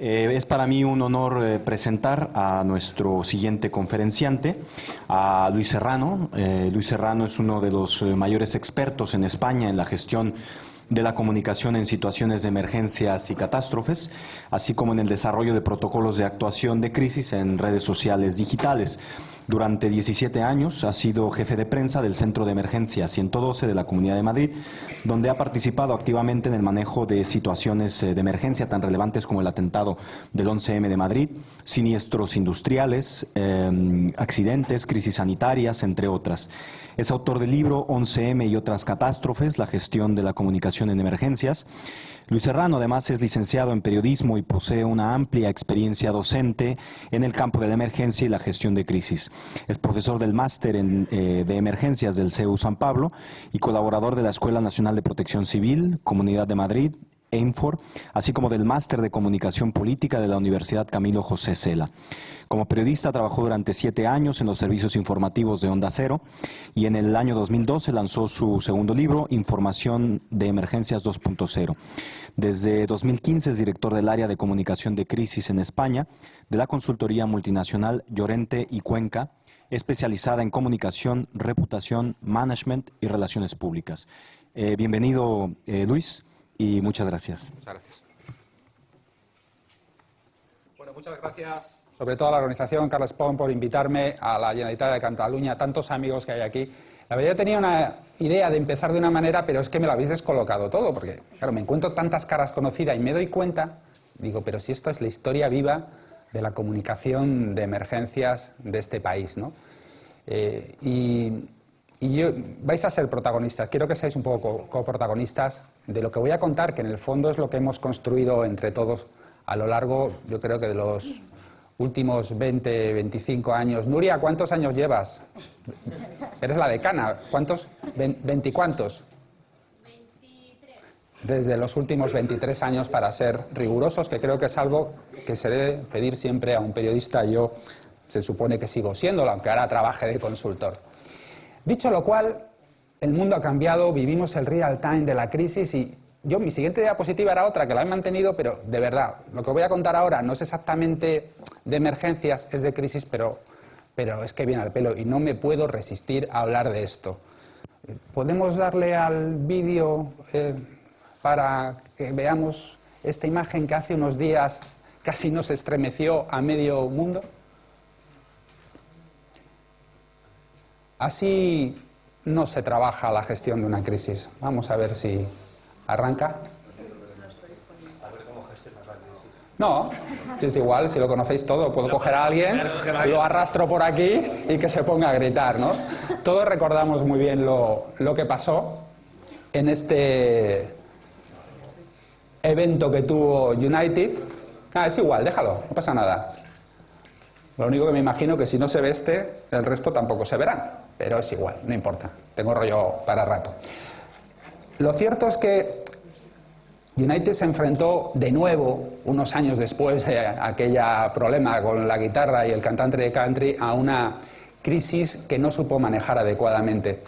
Eh, es para mí un honor eh, presentar a nuestro siguiente conferenciante, a Luis Serrano. Eh, Luis Serrano es uno de los mayores expertos en España en la gestión de la comunicación en situaciones de emergencias y catástrofes, así como en el desarrollo de protocolos de actuación de crisis en redes sociales digitales. Durante 17 años ha sido jefe de prensa del Centro de Emergencia 112 de la Comunidad de Madrid, donde ha participado activamente en el manejo de situaciones eh, de emergencia tan relevantes como el atentado del 11M de Madrid, siniestros industriales, eh, accidentes, crisis sanitarias, entre otras. Es autor del libro 11M y otras catástrofes, la gestión de la comunicación en emergencias. Luis Serrano además es licenciado en periodismo y posee una amplia experiencia docente en el campo de la emergencia y la gestión de crisis. Es profesor del máster eh, de emergencias del CEU San Pablo y colaborador de la Escuela Nacional de Protección Civil, Comunidad de Madrid, EINFOR, así como del máster de comunicación política de la Universidad Camilo José Cela. Como periodista trabajó durante siete años en los servicios informativos de Onda Cero y en el año 2012 lanzó su segundo libro, Información de Emergencias 2.0. Desde 2015 es director del área de comunicación de crisis en España de la consultoría multinacional Llorente y Cuenca, especializada en comunicación, reputación, management y relaciones públicas. Eh, bienvenido, eh, Luis, y muchas gracias. Muchas gracias. Bueno, muchas gracias sobre todo a la organización Carles Pont por invitarme a la Generalitat de Cataluña, tantos amigos que hay aquí. La verdad, yo tenía una idea de empezar de una manera, pero es que me lo habéis descolocado todo, porque, claro, me encuentro tantas caras conocidas y me doy cuenta, digo, pero si esto es la historia viva de la comunicación de emergencias de este país, ¿no? Eh, y, yo, vais a ser protagonistas, quiero que seáis un poco coprotagonistas de lo que voy a contar, que en el fondo es lo que hemos construido entre todos a lo largo, yo creo que de los últimos 20, 25 años. Nuria, ¿cuántos años llevas? Eres la decana. ¿Cuántos? ¿20 cuántos? 23. Desde los últimos 23 años para ser rigurosos, que creo que es algo que se debe pedir siempre a un periodista. Yo se supone que sigo siéndolo, aunque ahora trabaje de consultor. Dicho lo cual, el mundo ha cambiado, vivimos el real time de la crisis y yo mi siguiente diapositiva era otra, que la he mantenido, pero de verdad, lo que voy a contar ahora no es exactamente de emergencias, es de crisis, pero, pero es que viene al pelo y no me puedo resistir a hablar de esto. ¿Podemos darle al vídeo eh, para que veamos esta imagen que hace unos días casi nos estremeció a medio mundo? Así no se trabaja la gestión de una crisis. Vamos a ver si arranca. No, es igual, si lo conocéis todo, puedo coger a alguien, lo arrastro por aquí y que se ponga a gritar, ¿no? Todos recordamos muy bien lo, lo que pasó en este evento que tuvo United. Ah, es igual, déjalo, no pasa nada. Lo único que me imagino que si no se ve este, el resto tampoco se verán, pero es igual, no importa, tengo rollo para rato. Lo cierto es que United se enfrentó de nuevo, unos años después de aquella problema con la guitarra y el cantante de country, a una crisis que no supo manejar adecuadamente.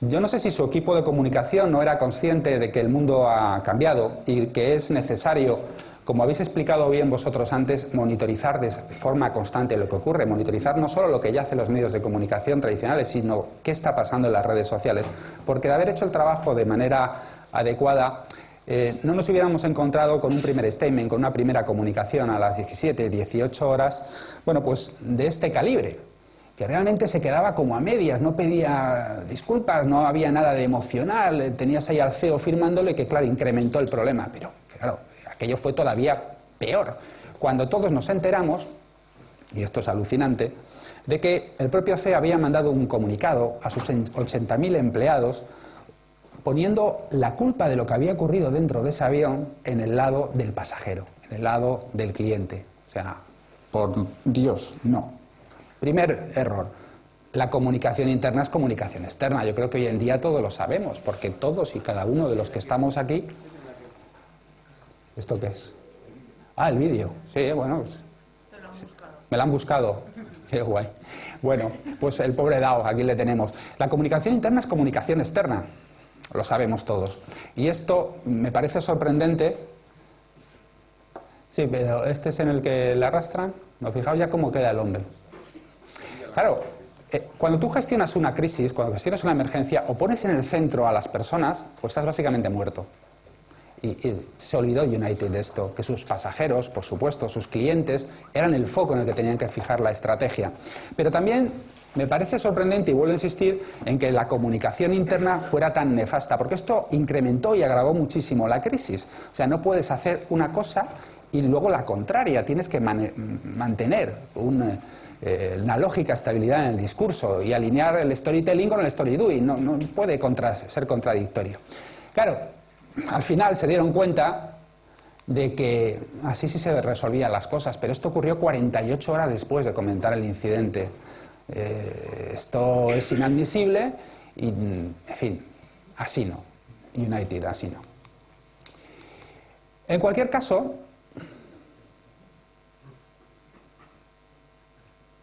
Yo no sé si su equipo de comunicación no era consciente de que el mundo ha cambiado y que es necesario, como habéis explicado bien vosotros antes, monitorizar de forma constante lo que ocurre, monitorizar no solo lo que ya hacen los medios de comunicación tradicionales, sino qué está pasando en las redes sociales, porque de haber hecho el trabajo de manera adecuada, eh, no nos hubiéramos encontrado con un primer statement, con una primera comunicación a las 17, 18 horas, bueno, pues de este calibre, que realmente se quedaba como a medias, no pedía disculpas, no había nada de emocional, tenías ahí al CEO firmándole que, claro, incrementó el problema, pero, claro, aquello fue todavía peor. Cuando todos nos enteramos, y esto es alucinante, de que el propio CEO había mandado un comunicado a sus 80.000 empleados poniendo la culpa de lo que había ocurrido dentro de ese avión en el lado del pasajero, en el lado del cliente. O sea, por Dios, no. Primer error. La comunicación interna es comunicación externa. Yo creo que hoy en día todos lo sabemos, porque todos y cada uno de los que estamos aquí... ¿Esto qué es? Ah, el vídeo. Sí, bueno. Pues, me lo han buscado. Qué guay. Bueno, pues el pobre Dao, aquí le tenemos. La comunicación interna es comunicación externa lo sabemos todos. Y esto me parece sorprendente Sí, pero este es en el que le arrastran. ¿No fijaos ya cómo queda el hombre? Claro, eh, cuando tú gestionas una crisis, cuando gestionas una emergencia, o pones en el centro a las personas, pues estás básicamente muerto. Y, se olvidó United de esto, que sus pasajeros, por supuesto, sus clientes, eran el foco en el que tenían que fijar la estrategia. Pero también me parece sorprendente, y vuelvo a insistir, en que la comunicación interna fuera tan nefasta, porque esto incrementó y agravó muchísimo la crisis. O sea, no puedes hacer una cosa y luego la contraria, tienes que mantener eh, una lógica estabilidad en el discurso y alinear el storytelling con el story no puede ser contradictorio. Claro, al final se dieron cuenta de que así sí se resolvían las cosas, pero esto ocurrió 48 horas después de comentar el incidente. Eh, esto es inadmisible y, en fin, así no. United, así no. En cualquier caso,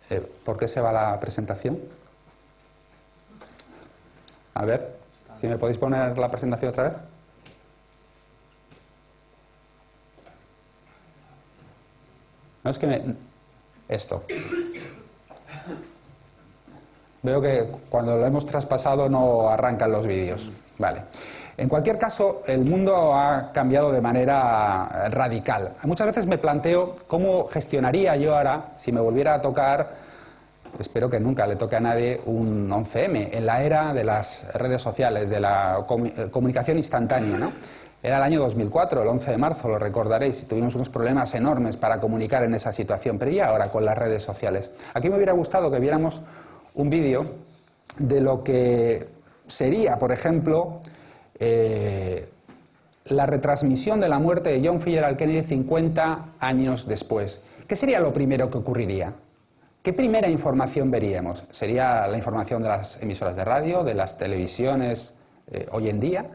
eh, ¿por qué se va la presentación? A ver, si me podéis poner la presentación otra vez. No es que me... Esto. Veo que cuando lo hemos traspasado no arrancan los vídeos. Vale. En cualquier caso, el mundo ha cambiado de manera radical. Muchas veces me planteo cómo gestionaría yo ahora si me volviera a tocar, espero que nunca le toque a nadie, un 11M, en la era de las redes sociales, de la comunicación instantánea. ¿no? Era el año 2004, el 11 de marzo, lo recordaréis, y tuvimos unos problemas enormes para comunicar en esa situación, pero ya ahora con las redes sociales. Aquí me hubiera gustado que viéramos un vídeo de lo que sería, por ejemplo, eh, la retransmisión de la muerte de John F. Kennedy 50 años después. ¿Qué sería lo primero que ocurriría? ¿Qué primera información veríamos? ¿Sería la información de las emisoras de radio, de las televisiones eh, hoy en día?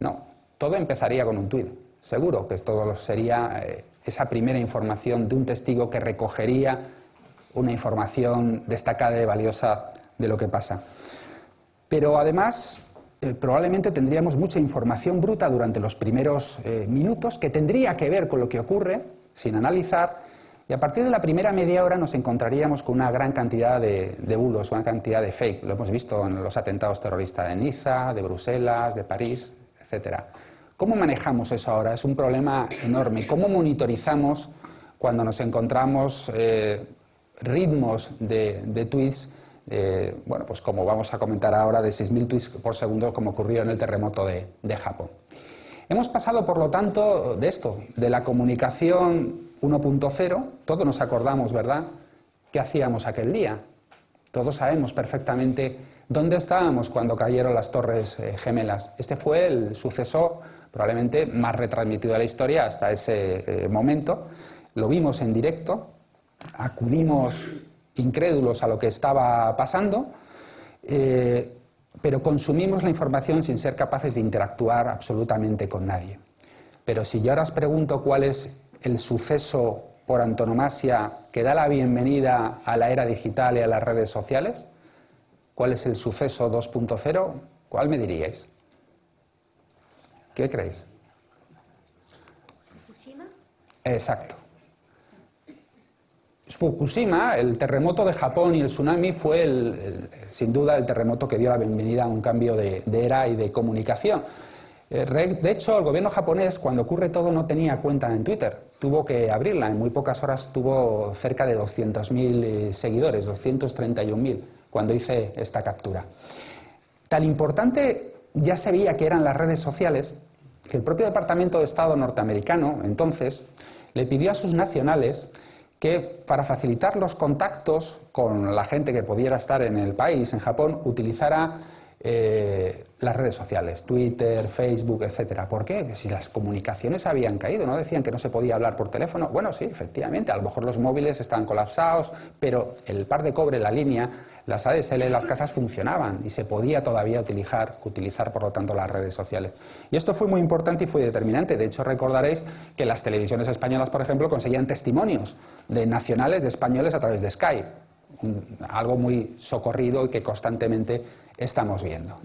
No, todo empezaría con un tuit. Seguro que todo sería eh, esa primera información de un testigo que recogería una información destacada y valiosa de lo que pasa. Pero además, eh, probablemente tendríamos mucha información bruta durante los primeros eh, minutos que tendría que ver con lo que ocurre, sin analizar, y a partir de la primera media hora nos encontraríamos con una gran cantidad de, bulos, una cantidad de fake. Lo hemos visto en los atentados terroristas de Niza, de Bruselas, de París, etcétera. ¿Cómo manejamos eso ahora? Es un problema enorme. ¿Cómo monitorizamos cuando nos encontramos eh, ritmos de, tweets, eh, bueno, pues como vamos a comentar ahora, de 6.000 tweets por segundo, como ocurrió en el terremoto de, Japón? Hemos pasado, por lo tanto, de esto, de la comunicación 1.0, todos nos acordamos, ¿verdad?, qué hacíamos aquel día. Todos sabemos perfectamente dónde estábamos cuando cayeron las torres eh, gemelas. Este fue el sucesor probablemente más retransmitido de la historia hasta ese eh, momento. Lo vimos en directo, acudimos incrédulos a lo que estaba pasando, eh, pero consumimos la información sin ser capaces de interactuar absolutamente con nadie. Pero si yo ahora os pregunto cuál es el suceso por antonomasia que da la bienvenida a la era digital y a las redes sociales, ¿cuál es el suceso 2.0? ¿Cuál me diríais? ¿Qué creéis? Fukushima. Exacto. Fukushima, el terremoto de Japón y el tsunami fue sin duda el terremoto que dio la bienvenida a un cambio de, era y de comunicación. Eh, de hecho, el gobierno japonés, cuando ocurre todo, no tenía cuenta en Twitter. Tuvo que abrirla. En muy pocas horas tuvo cerca de 200.000 eh, seguidores, 231.000, cuando hice esta captura. Tan importante ya se veía que eran las redes sociales que el propio Departamento de Estado norteamericano, entonces, le pidió a sus nacionales que para facilitar los contactos con la gente que pudiera estar en el país, en Japón, utilizara eh, las redes sociales, Twitter, Facebook, etcétera. ¿Por qué? Si las comunicaciones habían caído, ¿no? Decían que no se podía hablar por teléfono. Bueno, sí, efectivamente, a lo mejor los móviles estaban colapsados, pero el par de cobre, la línea, las ADSL, las casas funcionaban y se podía todavía utilizar, utilizar, por lo tanto, las redes sociales. Y esto fue muy importante y fue determinante. De hecho, recordaréis que las televisiones españolas, por ejemplo, conseguían testimonios de nacionales, de españoles a través de Skype. algo muy socorrido y que constantemente estamos viendo.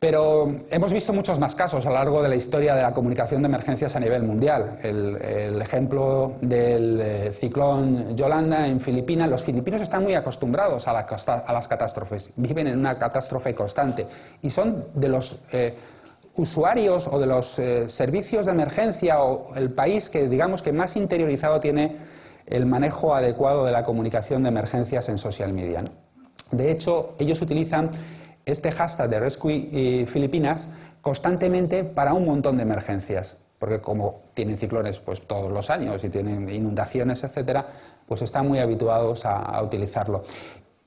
Pero hemos visto muchos más casos a lo largo de la historia de la comunicación de emergencias a nivel mundial. El, ejemplo del eh, ciclón Yolanda en Filipinas. Los filipinos están muy acostumbrados a, las catástrofes, viven en una catástrofe constante y son de los eh, usuarios o de los eh, servicios de emergencia o el país que digamos que más interiorizado tiene el manejo adecuado de la comunicación de emergencias en social media. De hecho, ellos utilizan este hashtag de Rescue Filipinas constantemente para un montón de emergencias, porque como tienen ciclones pues todos los años y tienen inundaciones, etcétera, pues están muy habituados a, utilizarlo.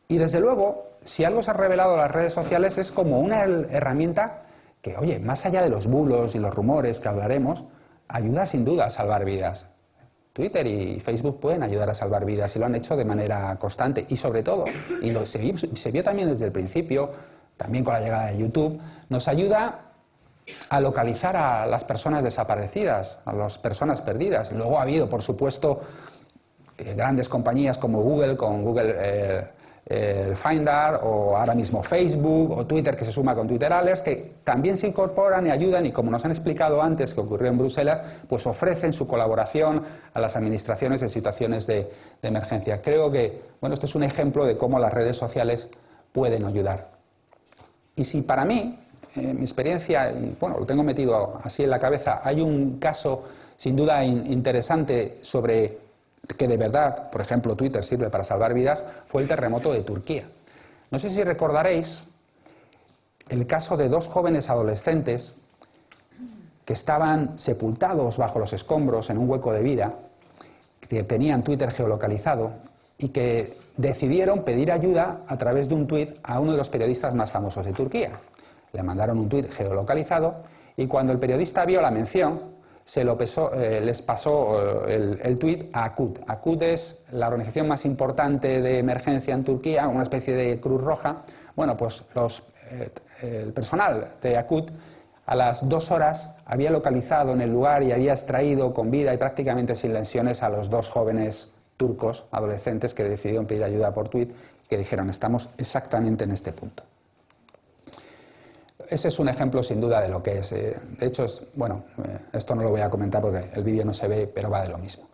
Y desde luego, si algo se ha revelado en las redes sociales es como una herramienta que, oye, más allá de los bulos y los rumores que hablaremos, ayuda sin duda a salvar vidas. Twitter y Facebook pueden ayudar a salvar vidas y lo han hecho de manera constante y sobre todo, y lo, se vio también desde el principio, también con la llegada de YouTube, nos ayuda a localizar a las personas desaparecidas, a las personas perdidas. Luego ha habido, por supuesto, eh, grandes compañías como Google, con Google eh, eh, Finder, o ahora mismo Facebook, o Twitter, que se suma con Twitter Alerts, que también se incorporan y ayudan, y como nos han explicado antes que ocurrió en Bruselas, pues ofrecen su colaboración a las administraciones en situaciones de, de emergencia. Creo que, bueno, esto es un ejemplo de cómo las redes sociales pueden ayudar. Y si para mí, mi experiencia, y bueno, lo tengo metido así en la cabeza, hay un caso sin duda interesante sobre que de verdad, por ejemplo, Twitter sirve para salvar vidas, fue el terremoto de Turquía. No sé si recordaréis el caso de dos jóvenes adolescentes que estaban sepultados bajo los escombros en un hueco de vida, que tenían Twitter geolocalizado y que decidieron pedir ayuda a través de un tuit a uno de los periodistas más famosos de Turquía. Le mandaron un tuit geolocalizado y cuando el periodista vio la mención, se lo eh, les pasó eh, el, el tuit a ACUT. ACUT es la organización más importante de emergencia en Turquía, una especie de Cruz Roja. Bueno, pues eh, el personal de ACUT a las dos horas había localizado en el lugar y había extraído con vida y prácticamente sin lesiones a los dos jóvenes turcos, adolescentes, que decidieron pedir ayuda por y que dijeron, estamos exactamente en este punto. Ese es un ejemplo sin duda de lo que es. Eh, de hecho, bueno, eh, esto no lo voy a comentar porque el vídeo no se ve, pero va de lo mismo.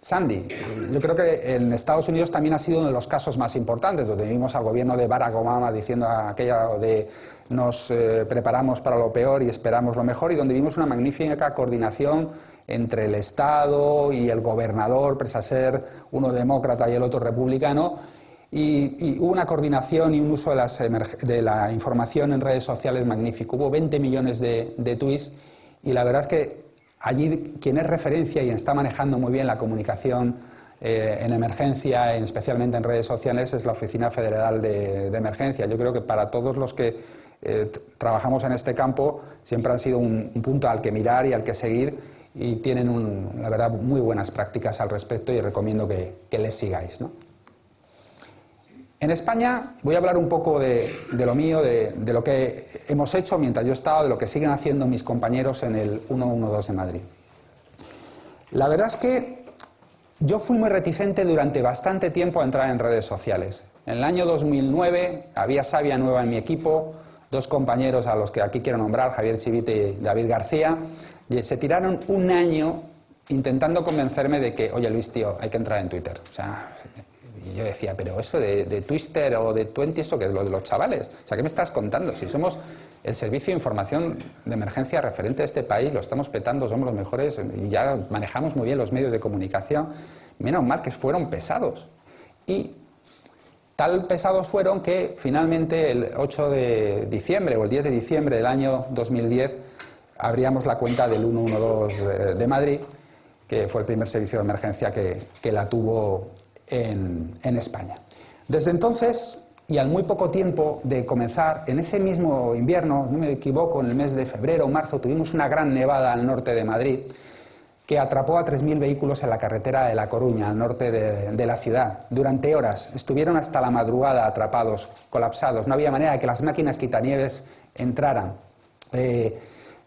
Sandy, yo creo que en Estados Unidos también ha sido uno de los casos más importantes, donde vimos al gobierno de Barack Obama diciendo aquella de nos eh, preparamos para lo peor y esperamos lo mejor, y donde vimos una magnífica coordinación entre el Estado y el gobernador, pese a ser uno demócrata y el otro republicano, y, hubo una coordinación y un uso de, la información en redes sociales magnífico. Hubo 20 millones de, tweets y la verdad es que allí quien es referencia y está manejando muy bien la comunicación eh, en emergencia, especialmente en redes sociales, es la Oficina Federal de, Emergencia. Yo creo que para todos los que eh, trabajamos en este campo siempre han sido un, punto al que mirar y al que seguir y tienen, la verdad, muy buenas prácticas al respecto y recomiendo que, les sigáis. En España voy a hablar un poco de, lo mío, de, lo que hemos hecho mientras yo he estado, de lo que siguen haciendo mis compañeros en el 112 de Madrid. La verdad es que yo fui muy reticente durante bastante tiempo a entrar en redes sociales. En el año 2009 había Sabia Nueva en mi equipo, dos compañeros a los que aquí quiero nombrar, Javier Chivite y David García, se tiraron un año intentando convencerme de que, oye Luis, tío, hay que entrar en Twitter. O sea, y yo decía, pero eso de, Twitter o de Twenty, ¿eso que es lo de los chavales? O sea, ¿qué me estás contando? Si somos el servicio de información de emergencia referente de este país, lo estamos petando, somos los mejores y ya manejamos muy bien los medios de comunicación. Menos mal que fueron pesados. Y tal pesados fueron que finalmente el 8 de diciembre o el 10 de diciembre del año 2010 abríamos la cuenta del 112 de Madrid, que fue el primer servicio de emergencia que, la tuvo en, España. Desde entonces, y al muy poco tiempo de comenzar, en ese mismo invierno, no me equivoco, en el mes de febrero o marzo, tuvimos una gran nevada al norte de Madrid que atrapó a 3.000 vehículos en la carretera de La Coruña, al norte de, la ciudad. Durante horas estuvieron hasta la madrugada atrapados, colapsados. No había manera de que las máquinas quitanieves entraran. Eh,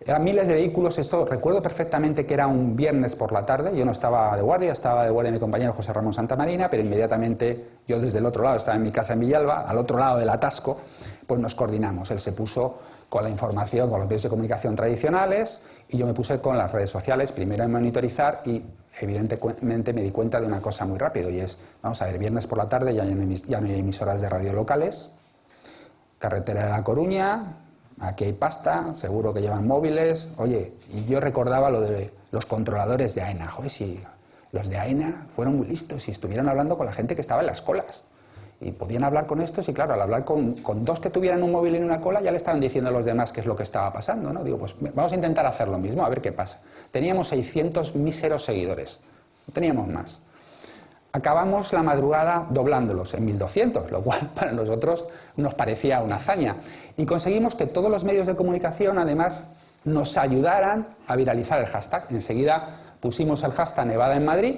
eran miles de vehículos, esto recuerdo perfectamente que era un viernes por la tarde, yo no estaba de guardia, estaba de guardia mi compañero José Ramón Santamarina, pero inmediatamente yo desde el otro lado, estaba en mi casa en Villalba, al otro lado del atasco, pues nos coordinamos. Él se puso con la información, con los medios de comunicación tradicionales y yo me puse con las redes sociales, primero en monitorizar y evidentemente me di cuenta de una cosa muy rápido y es, vamos a ver, viernes por la tarde ya no hay emisoras de radio locales, carretera de La Coruña, aquí hay pasta, seguro que llevan móviles, oye, y yo recordaba lo de los controladores de AENA, joder, si los de AENA fueron muy listos y estuvieron hablando con la gente que estaba en las colas y podían hablar con estos y claro, al hablar con, dos que tuvieran un móvil en una cola ya le estaban diciendo a los demás qué es lo que estaba pasando, ¿no? Digo, pues vamos a intentar hacer lo mismo, a ver qué pasa. Teníamos 600 míseros seguidores, no teníamos más. Acabamos la madrugada doblándolos en 1200, lo cual para nosotros nos parecía una hazaña. Y conseguimos que todos los medios de comunicación, además, nos ayudaran a viralizar el hashtag. Enseguida pusimos el hashtag Nevada en Madrid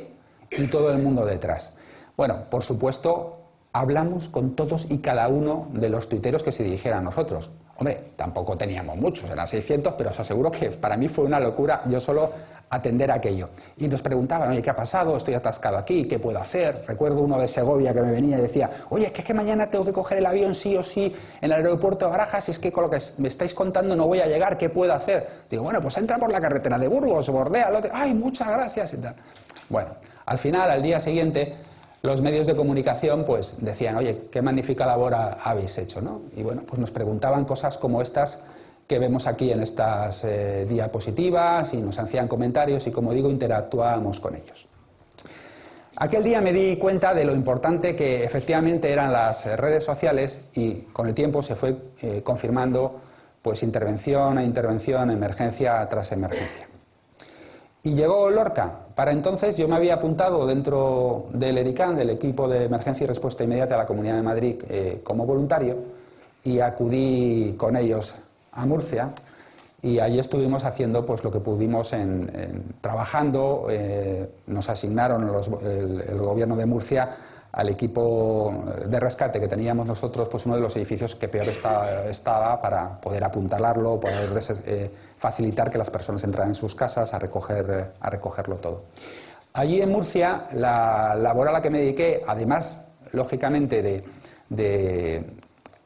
y todo el mundo detrás. Bueno, por supuesto, hablamos con todos y cada uno de los tuiteros que se dirigieran a nosotros. Hombre, tampoco teníamos muchos, eran 600, pero os aseguro que para mí fue una locura yo solo atender aquello. Y nos preguntaban, oye, ¿qué ha pasado? Estoy atascado aquí, ¿qué puedo hacer? Recuerdo uno de Segovia que me venía y decía, oye, es que, es que mañana tengo que coger el avión sí o sí en el aeropuerto de Barajas, y es que con lo que me estáis contando no voy a llegar, ¿qué puedo hacer? Digo, bueno, pues entra por la carretera de Burgos, bordea, lo ay, muchas gracias y tal. Bueno, al final, al día siguiente, los medios de comunicación pues decían, oye, qué magnífica labor habéis hecho, ¿no? Y bueno, pues nos preguntaban cosas como estas que vemos aquí en estas eh, diapositivas y nos hacían comentarios y como digo, interactuábamos con ellos. Aquel día me di cuenta de lo importante que efectivamente eran las redes sociales y con el tiempo se fue eh, confirmando pues intervención a intervención, emergencia tras emergencia. Y llegó Lorca. Para entonces yo me había apuntado dentro del ERICAN, del equipo de emergencia y respuesta inmediata a la Comunidad de Madrid, eh, como voluntario y acudí con ellos a Murcia y allí estuvimos haciendo pues lo que pudimos en, trabajando. Eh, nos asignaron el, gobierno de Murcia al equipo de rescate que teníamos nosotros, pues uno de los edificios que peor estaba, para poder apuntalarlo, poder eh, facilitar que las personas entraran en sus casas a, recoger, a recogerlo todo. Allí en Murcia, la labor a la que me dediqué, además, lógicamente, de,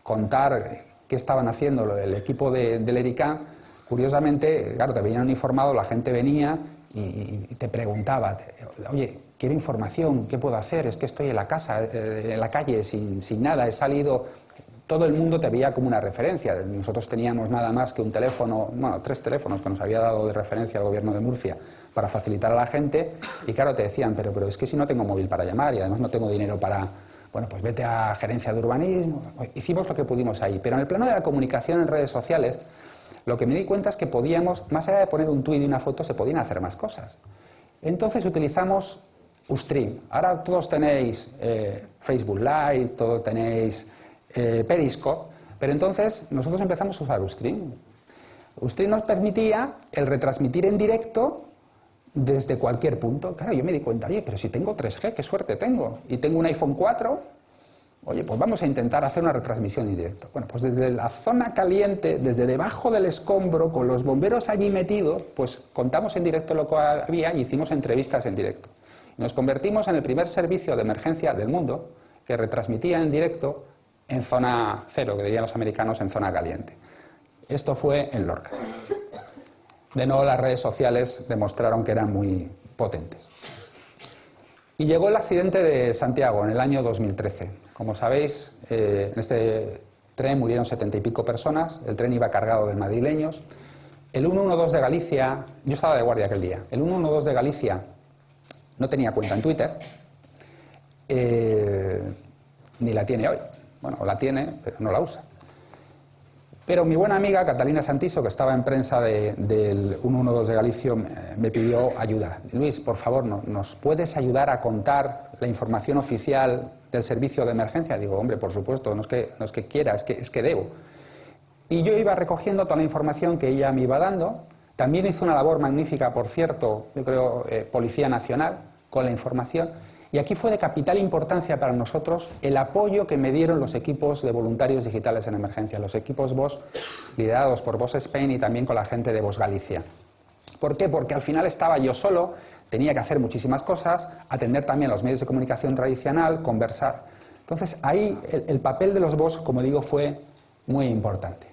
contar qué estaban haciendo el equipo de, del ERICA, curiosamente, claro, te venían informado, la gente venía y, te preguntaba, oye, quiero información, ¿qué puedo hacer? Es que estoy en la casa, eh, en la calle, sin, sin nada, he salido todo el mundo te veía como una referencia. Nosotros teníamos nada más que un teléfono, bueno, tres teléfonos que nos había dado de referencia el gobierno de Murcia para facilitar a la gente. Y claro, te decían, pero, pero es que si no tengo móvil para llamar y además no tengo dinero para, bueno, pues vete a gerencia de urbanismo. Hicimos lo que pudimos ahí. Pero en el plano de la comunicación en redes sociales, lo que me di cuenta es que podíamos, más allá de poner un tuit y una foto, se podían hacer más cosas. Entonces utilizamos Ustream. Ahora todos tenéis eh, Facebook Live, todos tenéis eh, Periscope, pero entonces nosotros empezamos a usar Ustream. Ustream nos permitía el retransmitir en directo desde cualquier punto. Claro, yo me di cuenta, oye, pero si tengo 3G, qué suerte tengo. Y tengo un iPhone 4, oye, pues vamos a intentar hacer una retransmisión en directo. Bueno, pues desde la zona caliente, desde debajo del escombro, con los bomberos allí metidos, pues contamos en directo lo que había y hicimos entrevistas en directo. Nos convertimos en el primer servicio de emergencia del mundo que retransmitía en directo en zona cero, que dirían los americanos en zona caliente. Esto fue en Lorca. De nuevo las redes sociales demostraron que eran muy potentes. Y llegó el accidente de Santiago en el año 2013. Como sabéis, eh, en este tren murieron setenta y pico personas, el tren iba cargado de madrileños. El 112 de Galicia, yo estaba de guardia aquel día, el 112 de Galicia no tenía cuenta en Twitter, eh, ni la tiene hoy. Bueno, la tiene, pero no la usa. Pero mi buena amiga Catalina Santiso, que estaba en prensa del 112 de Galicia, me pidió ayuda. Luis, por favor, ¿nos puedes ayudar a contar la información oficial del servicio de emergencia? Digo, hombre, por supuesto, no es que, no es que quiera, es que, es que debo. Y yo iba recogiendo toda la información que ella me iba dando. También hizo una labor magnífica, por cierto, yo creo, eh, Policía Nacional, con la información. Y aquí fue de capital importancia para nosotros el apoyo que me dieron los equipos de voluntarios digitales en emergencia, los equipos VOS liderados por VOS Spain y también con la gente de VOS Galicia. ¿Por qué? Porque al final estaba yo solo, tenía que hacer muchísimas cosas, atender también los medios de comunicación tradicional, conversar. Entonces ahí el, papel de los VOS, como digo, fue muy importante.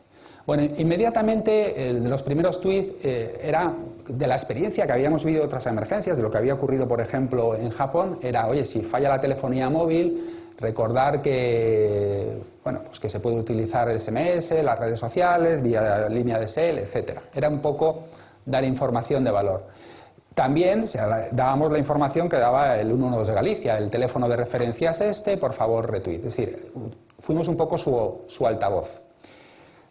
Bueno, inmediatamente los primeros tweets eh, era de la experiencia que habíamos vivido otras emergencias, de lo que había ocurrido, por ejemplo, en Japón, era, oye, si falla la telefonía móvil, recordar que, bueno, pues que se puede utilizar el SMS, las redes sociales, vía línea de SEL, etcétera. Era un poco dar información de valor. También dábamos la información que daba el 112 de Galicia, el teléfono de referencia es este, por favor retweet. Es decir, fuimos un poco su, altavoz.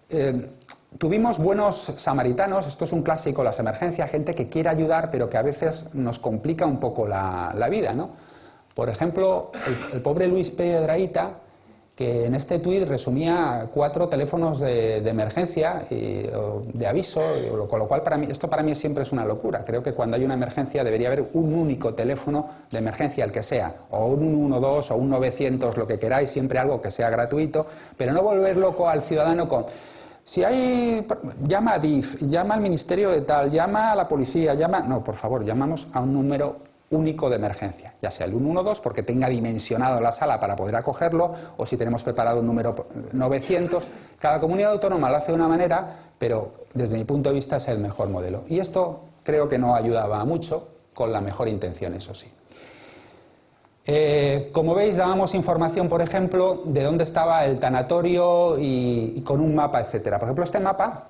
Eh, tuvimos buenos samaritanos, esto es un clásico, las emergencias, gente que quiere ayudar pero que a veces nos complica un poco la, vida. ¿no? Por ejemplo, el, pobre Luis Piedraíta que en este tuit resumía cuatro teléfonos de, emergencia y, de aviso, con lo cual para mí, esto para mí siempre es una locura. Creo que cuando hay una emergencia debería haber un único teléfono de emergencia, el que sea, o un 112 o un 900, lo que queráis, siempre algo que sea gratuito, pero no volver loco al ciudadano con... Si hay, llama a DIF, llama al ministerio de tal, llama a la policía, llama... No, por favor, llamamos a un número único de emergencia, ya sea el 112 porque tenga dimensionado la sala para poder acogerlo o si tenemos preparado un número 900. Cada comunidad autónoma lo hace de una manera, pero desde mi punto de vista es el mejor modelo. Y esto creo que no ayudaba mucho con la mejor intención, eso sí. Eh, como veis, dábamos información, por ejemplo, de dónde estaba el tanatorio y, con un mapa, etcétera. Por ejemplo, este mapa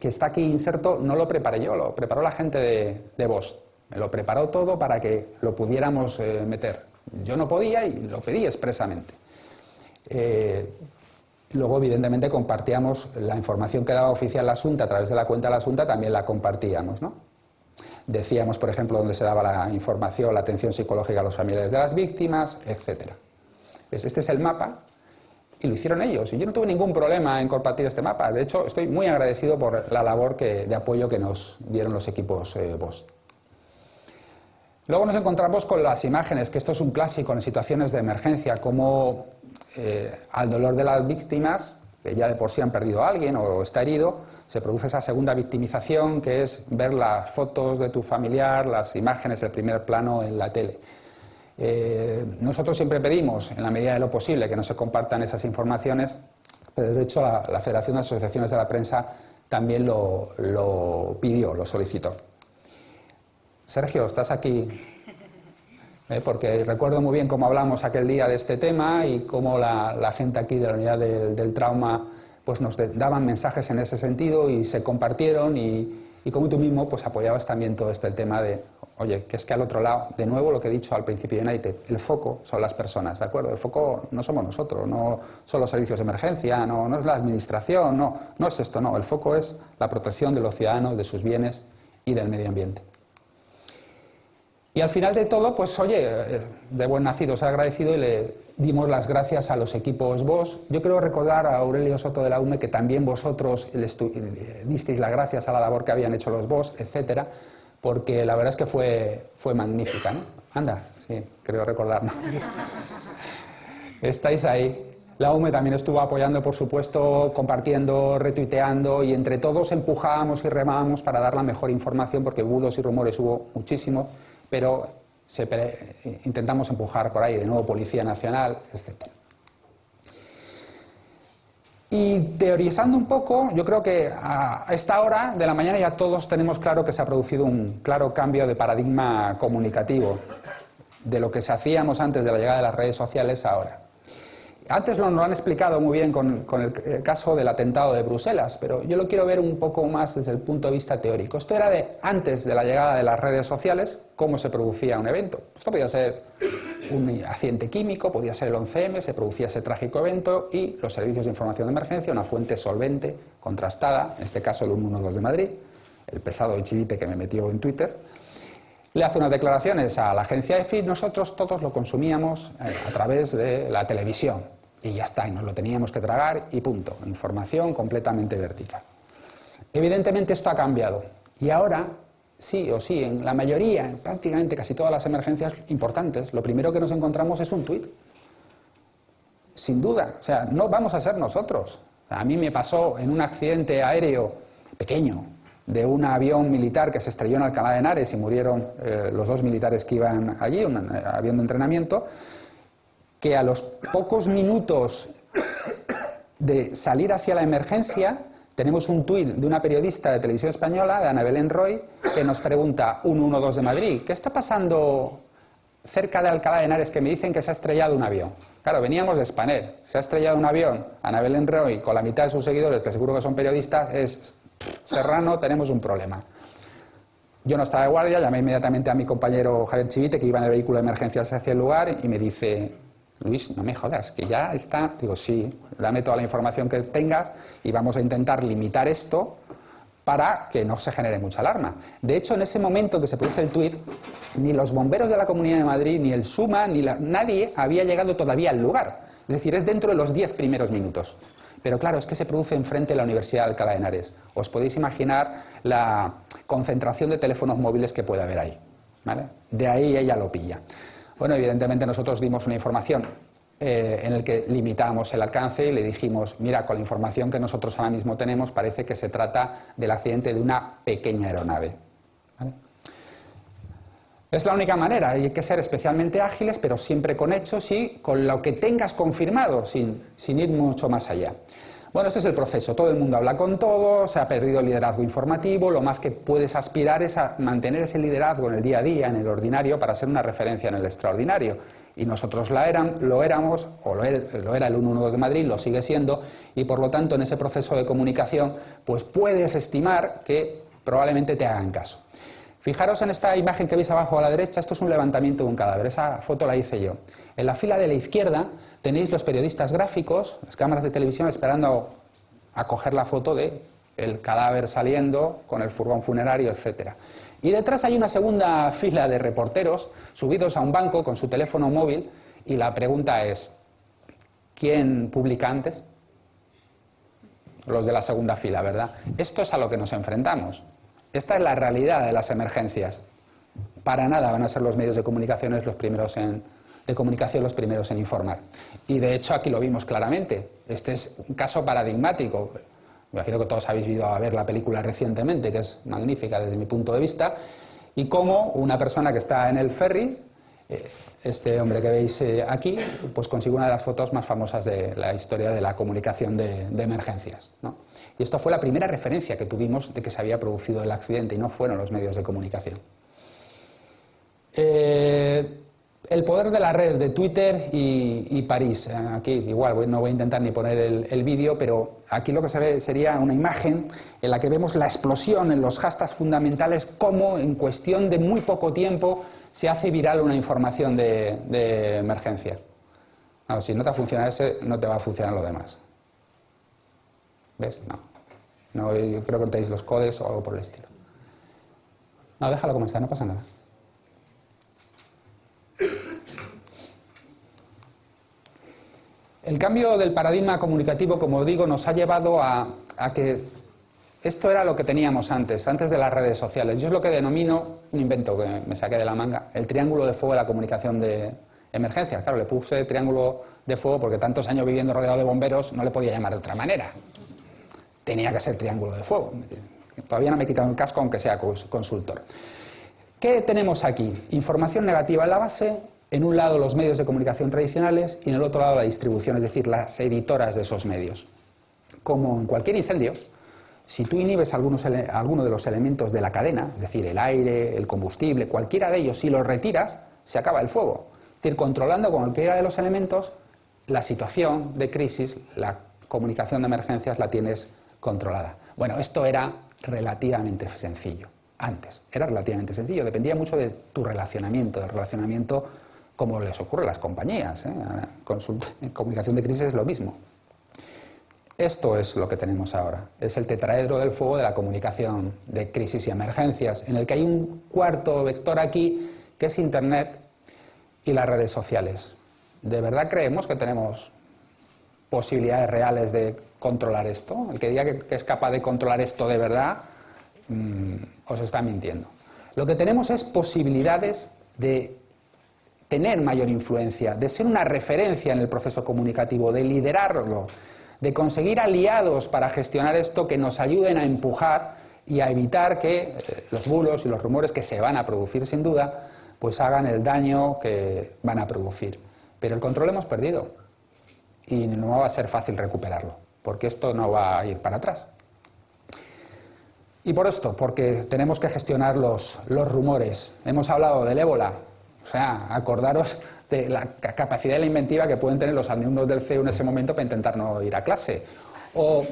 que está aquí inserto no lo preparé yo, lo preparó la gente de, de me lo preparó todo para que lo pudiéramos eh, meter. Yo no podía y lo pedí expresamente. Eh, luego, evidentemente, compartíamos la información que daba oficial la Asunta a través de la cuenta de la Asunta, también la compartíamos. ¿no? Decíamos, por ejemplo, dónde se daba la información, la atención psicológica a los familiares de las víctimas, etc. Este es el mapa y lo hicieron ellos. Y yo no tuve ningún problema en compartir este mapa. De hecho, estoy muy agradecido por la labor de apoyo que nos dieron los equipos eh, Luego nos encontramos con las imágenes, que esto es un clásico en situaciones de emergencia, como eh, al dolor de las víctimas, que ya de por sí han perdido a alguien o está herido, se produce esa segunda victimización, que es ver las fotos de tu familiar, las imágenes, el primer plano en la tele. Eh, nosotros siempre pedimos, en la medida de lo posible, que no se compartan esas informaciones, pero de hecho la, Federación de Asociaciones de la Prensa también lo pidió, lo solicitó. Sergio, estás aquí. Eh, porque recuerdo muy bien cómo hablamos aquel día de este tema y cómo la, gente aquí de la unidad del, trauma pues nos daban mensajes en ese sentido y se compartieron y, como tú mismo pues apoyabas también todo este tema de, oye, que es que al otro lado, de nuevo lo que he dicho al principio de United, el foco son las personas, ¿de acuerdo? El foco no somos nosotros, no son los servicios de emergencia, no, no es la administración, no, no es esto, no, el foco es la protección de los ciudadanos, de sus bienes y del medio ambiente. Y al final de todo, pues oye, eh, de buen nacido se ha agradecido y le dimos las gracias a los equipos vos. Yo quiero recordar a Aurelio Soto de la UME que también vosotros disteis las gracias a la labor que habían hecho los vos, etcétera, porque la verdad es que fue, fue magnífica, ¿no? Anda, sí, creo recordar, Estáis ahí. La UME también estuvo apoyando, por supuesto, compartiendo, retuiteando y entre todos empujábamos y remábamos para dar la mejor información porque bulos y rumores hubo muchísimos pero intentamos empujar por ahí de nuevo Policía Nacional, etc. Y teorizando un poco, yo creo que a esta hora de la mañana ya todos tenemos claro que se ha producido un claro cambio de paradigma comunicativo de lo que se hacíamos antes de la llegada de las redes sociales ahora. Antes lo, han explicado muy bien con, el, caso del atentado de Bruselas, pero yo lo quiero ver un poco más desde el punto de vista teórico. Esto era de antes de la llegada de las redes sociales, cómo se producía un evento. Esto podía ser un accidente químico, podía ser el 11M, se producía ese trágico evento y los servicios de información de emergencia, una fuente solvente, contrastada, en este caso el 112 de Madrid, el pesado chivite que me metió en Twitter, le hace unas declaraciones a la agencia EFI, nosotros todos lo consumíamos eh, a través de la televisión y ya está, y nos lo teníamos que tragar y punto. Información completamente vertical. Evidentemente esto ha cambiado y ahora, sí o sí, en la mayoría, en prácticamente casi todas las emergencias importantes, lo primero que nos encontramos es un tuit. Sin duda, o sea, no vamos a ser nosotros. A mí me pasó en un accidente aéreo pequeño de un avión militar que se estrelló en Alcalá de Henares y murieron eh, los dos militares que iban allí, un eh, avión de entrenamiento que a los pocos minutos de salir hacia la emergencia tenemos un tuit de una periodista de televisión española, de Ana Belén Roy, que nos pregunta, 112 de Madrid, ¿qué está pasando cerca de Alcalá de Henares que me dicen que se ha estrellado un avión? Claro, veníamos de Spanair, se ha estrellado un avión, Ana Belén Roy, con la mitad de sus seguidores, que seguro que son periodistas, es Serrano, tenemos un problema. Yo no estaba de guardia, llamé inmediatamente a mi compañero Javier Chivite, que iba en el vehículo de emergencias hacia el lugar, y me dice, Luis, no me jodas, que ya está. Digo, sí, dame toda la información que tengas y vamos a intentar limitar esto para que no se genere mucha alarma. De hecho, en ese momento que se produce el tuit, ni los bomberos de la Comunidad de Madrid, ni el SUMA, ni nadie había llegado todavía al lugar. Es decir, es dentro de los diez primeros minutos. Pero claro, es que se produce enfrente de la Universidad de Alcalá de Henares. Os podéis imaginar la concentración de teléfonos móviles que puede haber ahí. De ahí ella lo pilla. Bueno, evidentemente nosotros dimos una información eh, en la que limitamos el alcance y le dijimos, mira, con la información que nosotros ahora mismo tenemos parece que se trata del accidente de una pequeña aeronave. Es la única manera, hay que ser especialmente ágiles, pero siempre con hechos y con lo que tengas confirmado, sin, sin ir mucho más allá. Bueno, este es el proceso. Todo el mundo habla con todo, se ha perdido el liderazgo informativo. Lo más que puedes aspirar es a mantener ese liderazgo en el día a día, en el ordinario, para ser una referencia en el extraordinario. Y nosotros la lo éramos, o lo era, lo era el 112 de Madrid, lo sigue siendo, y por lo tanto en ese proceso de comunicación, pues puedes estimar que probablemente te hagan caso. Fijaros en esta imagen que veis abajo a la derecha, esto es un levantamiento de un cadáver, esa foto la hice yo. En la fila de la izquierda tenéis los periodistas gráficos, las cámaras de televisión esperando a coger la foto de el cadáver saliendo con el furgón funerario, etc. Y detrás hay una segunda fila de reporteros subidos a un banco con su teléfono móvil y la pregunta es, ¿quién publica antes? Los de la segunda fila, ¿verdad? Esto es a lo que nos enfrentamos. Esta es la realidad de las emergencias. Para nada van a ser los medios de comunicación los primeros en, de comunicación los primeros en informar. Y de hecho aquí lo vimos claramente. Este es un caso paradigmático. Me imagino que todos habéis ido a ver la película recientemente, que es magnífica desde mi punto de vista, y cómo una persona que está en el ferry, este hombre que veis eh, aquí, pues consigue una de las fotos más famosas de la historia de la comunicación de, emergencias. Y esto fue la primera referencia que tuvimos de que se había producido el accidente y no fueron los medios de comunicación. Eh, el poder de la red de Twitter y, París. Aquí igual no voy a intentar ni poner el, el vídeo, pero aquí lo que se ve sería una imagen en la que vemos la explosión en los hashtags fundamentales, cómo en cuestión de muy poco tiempo se hace viral una información de, emergencia. si no te funciona ese, no te va a funcionar lo demás. ¿Ves? No. no creo que tenéis los codes o algo por el estilo. No, déjalo como está, no pasa nada. El cambio del paradigma comunicativo, como digo, nos ha llevado a, que esto era lo que teníamos antes, antes de las redes sociales. Yo es lo que denomino, un invento que me saqué de la manga, el triángulo de fuego de la comunicación de emergencia. Claro, le puse triángulo de fuego porque tantos años viviendo rodeado de bomberos no le podía llamar de otra manera. Tenía que ser triángulo de fuego. Todavía no me he quitado el casco aunque sea consultor. ¿Qué tenemos aquí? Información negativa en la base, en un lado los medios de comunicación tradicionales y en el otro lado la distribución, es decir, las editoras de esos medios. Como en cualquier incendio, si tú inhibes algunos, alguno de los elementos de la cadena, es decir, el aire, el combustible, cualquiera de ellos, si los retiras, se acaba el fuego. Es decir, controlando cualquiera de los elementos, la situación de crisis, la comunicación de emergencias la tienes controlada. Bueno, esto era relativamente sencillo antes. Era relativamente sencillo, dependía mucho de tu relacionamiento, del relacionamiento como les ocurre a las compañías. ¿eh? En comunicación de crisis es lo mismo. Esto es lo que tenemos ahora. Es el tetraedro del fuego de la comunicación de crisis y emergencias, en el que hay un cuarto vector aquí, que es Internet y las redes sociales. ¿De verdad creemos que tenemos posibilidades reales de controlar esto? El que diga que, es capaz de controlar esto de verdad, mm, os está mintiendo. Lo que tenemos es posibilidades de tener mayor influencia, de ser una referencia en el proceso comunicativo, de liderarlo, de conseguir aliados para gestionar esto que nos ayuden a empujar y a evitar que eh, los bulos y los rumores que se van a producir sin duda, pues hagan el daño que van a producir. Pero el control hemos perdido y no va a ser fácil recuperarlo, porque esto no va a ir para atrás. Y por esto, porque tenemos que gestionar los, los rumores. Hemos hablado del ébola. O sea, acordaros de la capacidad de la inventiva que pueden tener los alumnos del CEU en ese momento para intentar no ir a clase. O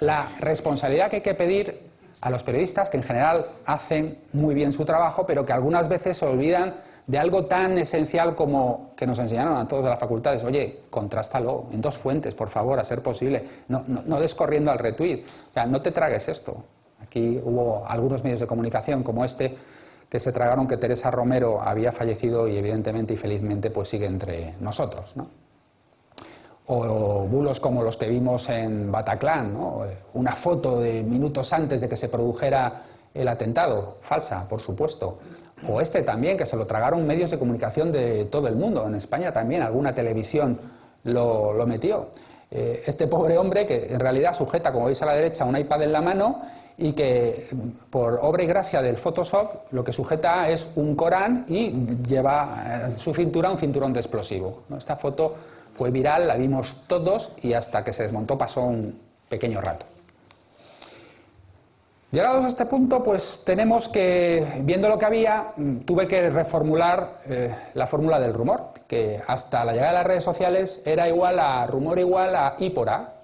la responsabilidad que hay que pedir a los periodistas, que en general hacen muy bien su trabajo, pero que algunas veces se olvidan de algo tan esencial como que nos enseñaron a todos de las facultades. Oye, contrástalo en dos fuentes, por favor, a ser posible. No, no, no descorriendo al retweet. O sea, no te tragues esto. Aquí hubo algunos medios de comunicación como este que se tragaron que Teresa Romero había fallecido y evidentemente y felizmente pues sigue entre nosotros. ¿no? O bulos como los que vimos en Bataclan, ¿no? una foto de minutos antes de que se produjera el atentado, falsa, por supuesto. O este también, que se lo tragaron medios de comunicación de todo el mundo. En España también alguna televisión lo, metió. Eh, este pobre hombre, que en realidad sujeta, como veis a la derecha, un iPad en la mano y que por obra y gracia del Photoshop lo que sujeta es un Corán y lleva en su cintura un cinturón de explosivo. Esta foto fue viral, la vimos todos y hasta que se desmontó pasó un pequeño rato. Llegados a este punto, pues tenemos que, viendo lo que había, tuve que reformular eh, la fórmula del rumor, que hasta la llegada de las redes sociales era igual a rumor igual a I por A.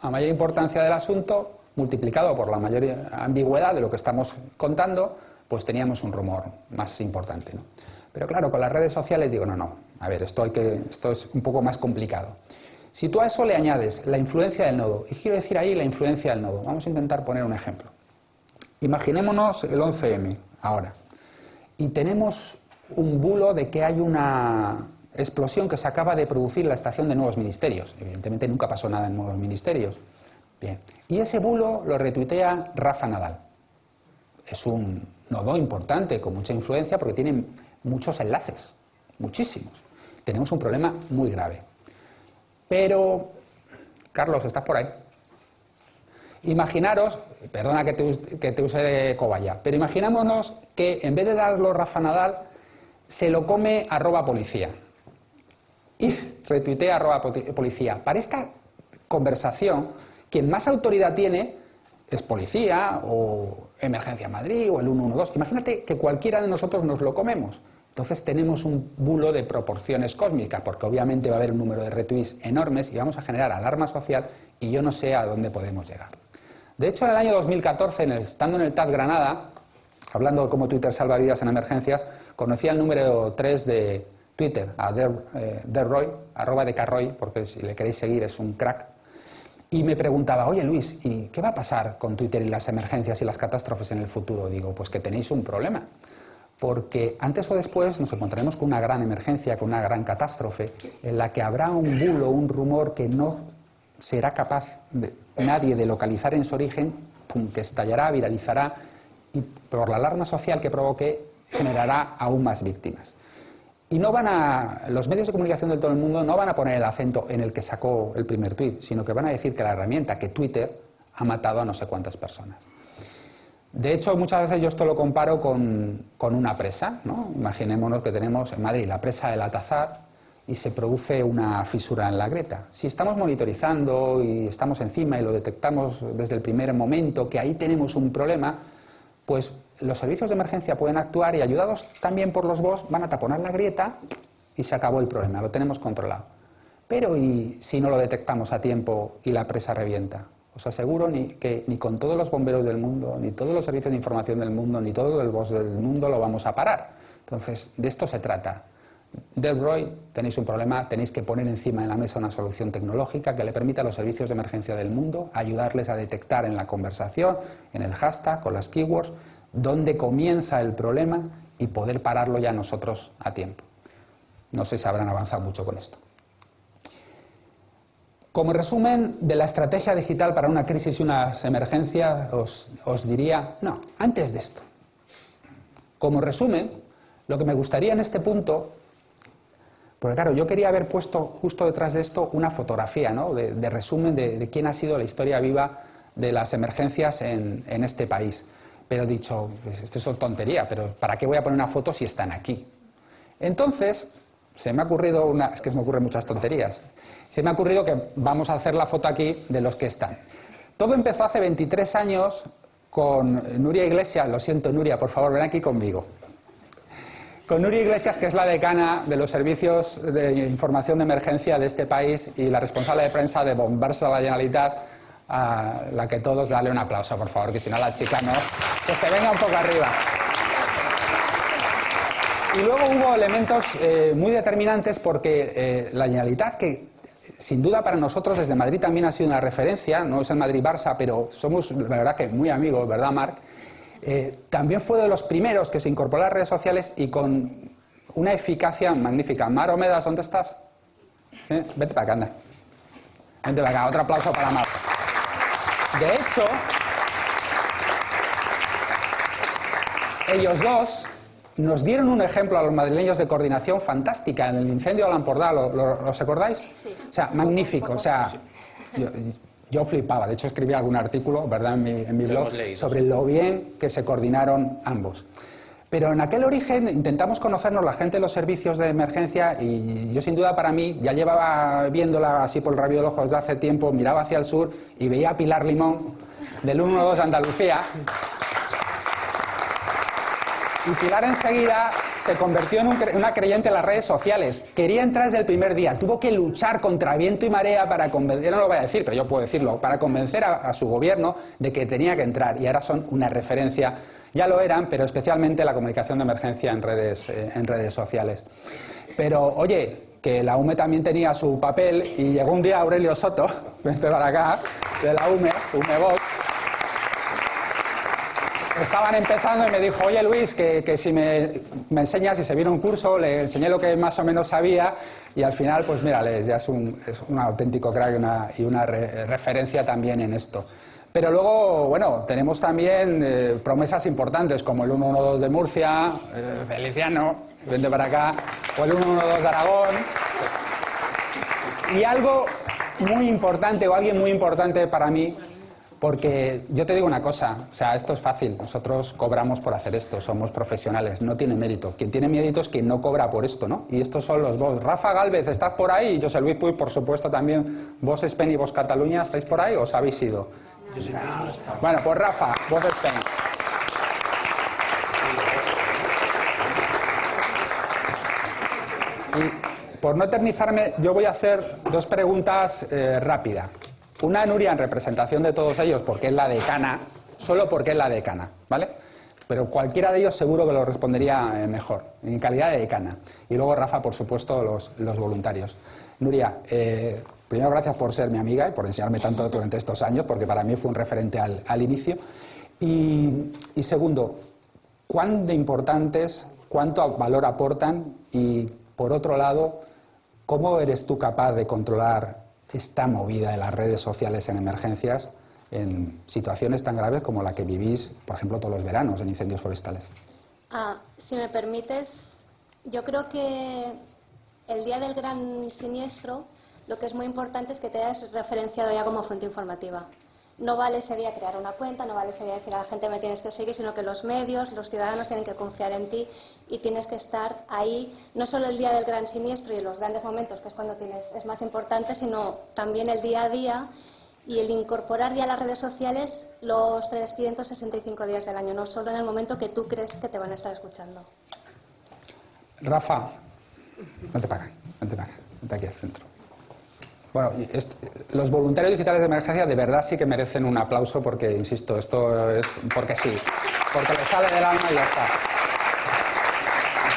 A mayor importancia del asunto, multiplicado por la mayor ambigüedad de lo que estamos contando, pues teníamos un rumor más importante. Pero claro, con las redes sociales digo, no, no, a ver, esto, hay que, esto es un poco más complicado. Si tú a eso le añades la influencia del nodo, y quiero decir ahí la influencia del nodo, vamos a intentar poner un ejemplo. Imaginémonos el 11M ahora, y tenemos un bulo de que hay una explosión que se acaba de producir en la estación de nuevos ministerios. Evidentemente nunca pasó nada en nuevos ministerios. Bien. Y ese bulo lo retuitea Rafa Nadal. Es un nodo importante, con mucha influencia, porque tiene muchos enlaces, muchísimos. Tenemos un problema muy grave. Pero, Carlos, ¿estás por ahí? Imaginaros, perdona que te, use de cobaya, pero imaginámonos que en vez de darlo Rafa Nadal, se lo come arroba policía. Y retuitea arroba policía. Para esta conversación, quien más autoridad tiene es policía o Emergencia Madrid o el 112. Imagínate que cualquiera de nosotros nos lo comemos. Entonces tenemos un bulo de proporciones cósmicas, porque obviamente va a haber un número de retweets enormes y vamos a generar alarma social y yo no sé a dónde podemos llegar. De hecho, en el año 2014, estando en el TAD Granada, hablando de cómo Twitter salva vidas en emergencias, conocí al número 3 de Twitter, a Derroy, eh, arroba de Carroy, porque si le queréis seguir es un crack, y me preguntaba, oye Luis, ¿y qué va a pasar con Twitter y las emergencias y las catástrofes en el futuro? Digo, pues que tenéis un problema. Porque antes o después nos encontraremos con una gran emergencia, con una gran catástrofe, en la que habrá un bulo, un rumor que no será capaz nadie de localizar en su origen, que estallará, viralizará y por la alarma social que provoque generará aún más víctimas. Y no van a, los medios de comunicación de todo el mundo no van a poner el acento en el que sacó el primer tuit, sino que van a decir que la herramienta, que Twitter, ha matado a no sé cuántas personas. De hecho, muchas veces yo esto lo comparo con, con una presa. ¿no? Imaginémonos que tenemos en Madrid la presa del Atazar y se produce una fisura en la greta. Si estamos monitorizando y estamos encima y lo detectamos desde el primer momento que ahí tenemos un problema, pues los servicios de emergencia pueden actuar y ayudados también por los BOS van a taponar la grieta y se acabó el problema, lo tenemos controlado. Pero ¿y si no lo detectamos a tiempo y la presa revienta? Os aseguro ni, que ni con todos los bomberos del mundo, ni todos los servicios de información del mundo, ni todo el BOS del mundo lo vamos a parar. Entonces, de esto se trata. Delroy, tenéis un problema, tenéis que poner encima de la mesa una solución tecnológica que le permita a los servicios de emergencia del mundo ayudarles a detectar en la conversación, en el hashtag, con las keywords, dónde comienza el problema y poder pararlo ya nosotros a tiempo. No sé si habrán avanzado mucho con esto. Como resumen de la estrategia digital para una crisis y unas emergencias, os, os, diría, no, antes de esto. Como resumen, lo que me gustaría en este punto, porque claro, yo quería haber puesto justo detrás de esto una fotografía ¿no? de, resumen de, de, quién ha sido la historia viva de las emergencias en, en este país. Pero he dicho, pues, esto es tontería, pero ¿para qué voy a poner una foto si están aquí? Entonces, se me ha ocurrido una, es que se me ocurren muchas tonterías, se me ha ocurrido que vamos a hacer la foto aquí de los que están. Todo empezó hace 23 años con Nuria Iglesias, lo siento Nuria, por favor, ven aquí conmigo. Con Nuria Iglesias, que es la decana de los servicios de información de emergencia de este país y la responsable de prensa de Bombers de la Generalitat, a la que todos dale un aplauso, por favor, que si no la chica no, que se venga un poco arriba. Y luego hubo elementos eh, muy determinantes porque eh, la Generalitat, que sin duda para nosotros desde Madrid también ha sido una referencia, no es el Madrid-Barça, pero somos la verdad que muy amigos, ¿verdad, Marc? Eh, también fue de los primeros que se incorporó a las redes sociales y con una eficacia magnífica. Mar Omedas, ¿dónde estás? Vete para acá, anda. Vete para acá, otro aplauso para Mar. De hecho, ellos dos nos dieron un ejemplo a los madrileños de coordinación fantástica en el incendio de Lampordà, ¿lo, os acordáis? Sí. O sea, magnífico, o sea, yo, flipaba, de hecho escribí algún artículo, ¿verdad?, en mi, en mi blog, sobre lo bien que se coordinaron ambos. Pero en aquel origen intentamos conocernos la gente de los servicios de emergencia y yo sin duda para mí ya llevaba viéndola así por el rabio del ojo desde hace tiempo, miraba hacia el sur y veía a Pilar Limón del 112 de Andalucía y Pilar enseguida se convirtió en una creyente en las redes sociales. Quería entrar desde el primer día. Tuvo que luchar contra viento y marea para convencer, no lo voy a decir, pero yo puedo decirlo, para convencer a, su gobierno de que tenía que entrar. Y ahora son una referencia. Ya lo eran, pero especialmente la comunicación de emergencia en redes, eh, en redes sociales. Pero, oye, que la UME también tenía su papel y llegó un día Aurelio Soto, vente para acá, de la UME, UME Vox, estaban empezando y me dijo, oye Luis, que, si me, enseñas, y se vino un curso, le enseñé lo que más o menos sabía y al final, pues mira, ya es un, auténtico crack y una referencia también en esto. Pero luego, bueno, tenemos también eh, promesas importantes como el 112 de Murcia, eh, Feliciano, vente para acá, o el 112 de Aragón. Y algo muy importante, o alguien muy importante para mí, porque yo te digo una cosa, o sea, esto es fácil, nosotros cobramos por hacer esto, somos profesionales, no tiene mérito. Quien tiene mérito es quien no cobra por esto, ¿no? Y estos son los vos. Rafa Galvez, ¿estás por ahí? José Luis Puy, por supuesto, también. Vos Spain y vos Cataluña, ¿estáis por ahí o os habéis ido? Bueno, pues Rafa, vos Spain. Y por no eternizarme, yo voy a hacer dos preguntas eh, rápidas. Una Nuria en representación de todos ellos, porque es la decana, solo porque es la decana, ¿vale? Pero cualquiera de ellos seguro que lo respondería eh, mejor, en calidad de decana. Y luego Rafa, por supuesto, los, voluntarios. Nuria, eh, primero gracias por ser mi amiga y por enseñarme tanto durante estos años, porque para mí fue un referente al, inicio. Y, y, segundo, ¿cuán de importantes, cuánto valor aportan? Y por otro lado, ¿cómo eres tú capaz de controlar esta movida de las redes sociales en emergencias en situaciones tan graves como la que vivís, por ejemplo, todos los veranos en incendios forestales. Ah, si me permites, yo creo que el día del gran siniestro lo que es muy importante es que te hayas referenciado ya como fuente informativa no vale ese día crear una cuenta, no vale ese día decir a la gente me tienes que seguir, sino que los medios, los ciudadanos tienen que confiar en ti y tienes que estar ahí, no solo el día del gran siniestro y los grandes momentos, que es cuando tienes, es más importante, sino también el día a día y el incorporar ya a las redes sociales los 365 días del año, no solo en el momento que tú crees que te van a estar escuchando. Rafa, vente para acá, vente para acá, vente aquí al centro. Bueno, los voluntarios digitales de emergencia de verdad sí que merecen un aplauso porque, insisto, esto es porque sí, porque les sale del alma y ya está.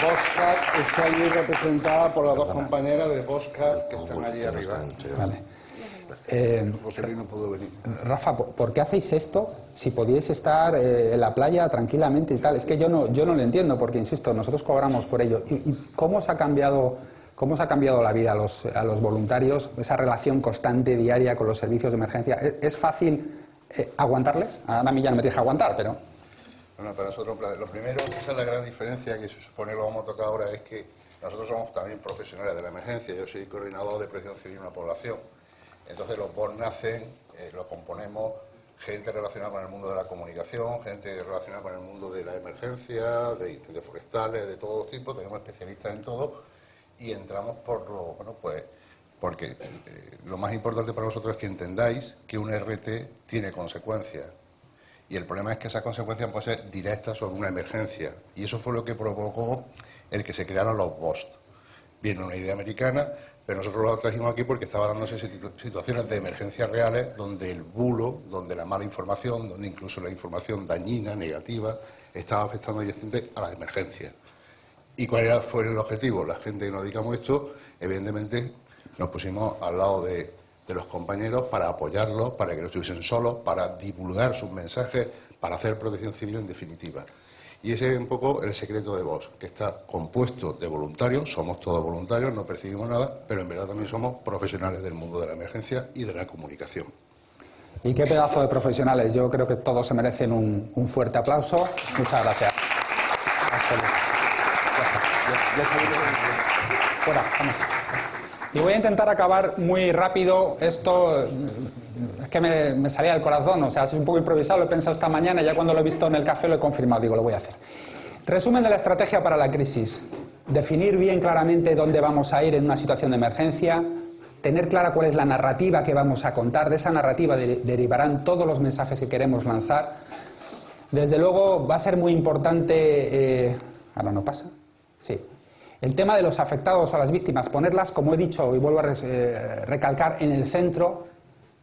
Boscat está allí representada por las dos compañeras de Boscat que están allí arriba. Vale. Eh, Rafa, ¿por qué hacéis esto si podíais estar eh, en la playa tranquilamente y tal? Es que yo no, yo no lo entiendo porque, insisto, nosotros cobramos por ello. ¿Y, y cómo os ha cambiado ¿Cómo se ha cambiado la vida a los, a los, voluntarios, esa relación constante, diaria con los servicios de emergencia? ¿Es, fácil eh, aguantarles? Ahora a mí ya no me tienes que aguantar, pero... Bueno, para nosotros Lo primero, esa es la gran diferencia que se supone lo vamos a tocar ahora, es que nosotros somos también profesionales de la emergencia. Yo soy coordinador de protección civil en una población. Entonces los BON nacen, eh, los componemos gente relacionada con el mundo de la comunicación, gente relacionada con el mundo de la emergencia, de incendios forestales, de todos tipos, tenemos especialistas en todo y entramos por lo, bueno, pues, porque eh, lo más importante para nosotros es que entendáis que un RT tiene consecuencias Y el problema es que esas consecuencias pueden ser directas sobre una emergencia. Y eso fue lo que provocó el que se crearan los BOST. Viene una idea americana, pero nosotros lo trajimos aquí porque estaba dándose situaciones de emergencias reales donde el bulo, donde la mala información, donde incluso la información dañina, negativa, estaba afectando directamente a las emergencias. ¿Y cuál era, fue el objetivo? La gente que nos dedicamos esto, evidentemente nos pusimos al lado de, los compañeros para apoyarlos, para que no estuviesen solos, para divulgar sus mensajes, para hacer protección civil en definitiva. Y ese es un poco el secreto de vos, que está compuesto de voluntarios, somos todos voluntarios, no percibimos nada, pero en verdad también somos profesionales del mundo de la emergencia y de la comunicación. Y qué pedazo de profesionales. Yo creo que todos se merecen un, un fuerte aplauso. Muchas gracias. Y voy a intentar acabar muy rápido. Esto es que me, salía del corazón, o sea, es un poco improvisado, lo he pensado esta mañana, ya cuando lo he visto en el café lo he confirmado, digo, lo voy a hacer. Resumen de la estrategia para la crisis. Definir bien claramente dónde vamos a ir en una situación de emergencia, tener clara cuál es la narrativa que vamos a contar, de esa narrativa derivarán todos los mensajes que queremos lanzar. Desde luego va a ser muy importante, eh, ahora no pasa, sí, el tema de los afectados a las víctimas, ponerlas, como he dicho y vuelvo a eh, recalcar, en el centro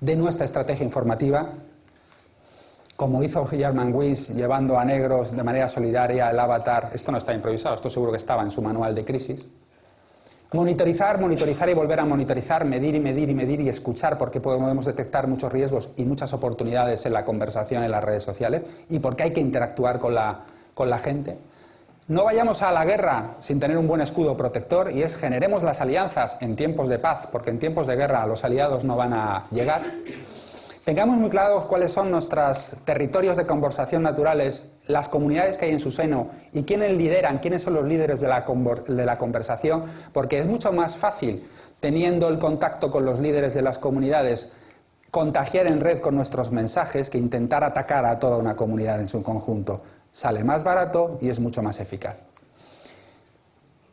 de nuestra estrategia informativa, como hizo German Weiss llevando a negros de manera solidaria el avatar, esto no está improvisado, esto seguro que estaba en su manual de crisis. Monitorizar, monitorizar y volver a monitorizar, medir y medir y medir y escuchar porque podemos detectar muchos riesgos y muchas oportunidades en la conversación en las redes sociales y porque hay que interactuar con la gente. No vayamos a la guerra sin tener un buen escudo protector y es generemos las alianzas en tiempos de paz, porque en tiempos de guerra los aliados no van a llegar. Tengamos muy claros cuáles son nuestros territorios de conversación naturales, las comunidades que hay en su seno y quiénes lideran, quiénes son los líderes de la, de la conversación, porque es mucho más fácil, teniendo el contacto con los líderes de las comunidades, contagiar en red con nuestros mensajes que intentar atacar a toda una comunidad en su conjunto sale más barato y es mucho más eficaz.